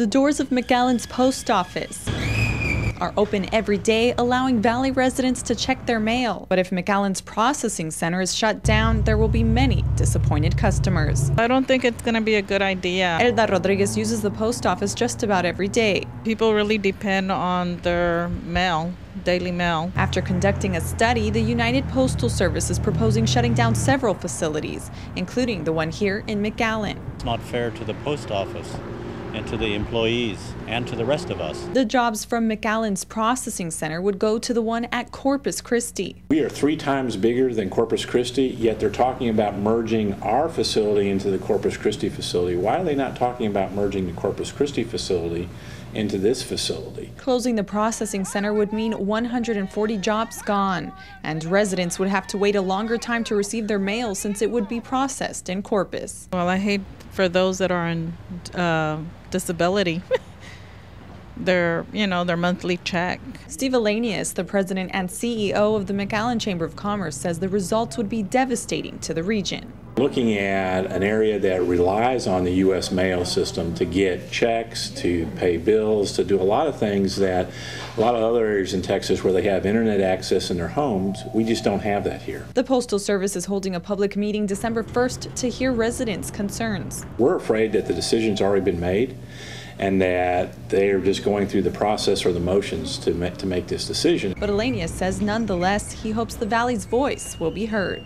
The doors of McAllen's post office are open every day, allowing Valley residents to check their mail. But if McAllen's processing center is shut down, there will be many disappointed customers. I don't think it's going to be a good idea. Elda Rodriguez uses the post office just about every day. People really depend on their mail, daily mail. After conducting a study, the United Postal Service is proposing shutting down several facilities, including the one here in McAllen. It's not fair to the post office and to the employees and to the rest of us. The jobs from McAllen's processing center would go to the one at Corpus Christi. We are three times bigger than Corpus Christi, yet they're talking about merging our facility into the Corpus Christi facility. Why are they not talking about merging the Corpus Christi facility into this facility? Closing the processing center would mean 140 jobs gone, and residents would have to wait a longer time to receive their mail since it would be processed in Corpus. Well, I hate for those that are in uh, disability. their, you know, their monthly check. Steve Ahlenius, the president and CEO of the McAllen Chamber of Commerce, says the results would be devastating to the region. Looking at an area that relies on the U.S. mail system to get checks, to pay bills, to do a lot of things that a lot of other areas in Texas where they have internet access in their homes, we just don't have that here. The Postal Service is holding a public meeting December 1st to hear residents' concerns. We're afraid that the decision's already been made and that they're just going through the process or the motions to make, to make this decision. But Ahlenius says nonetheless he hopes the Valley's voice will be heard.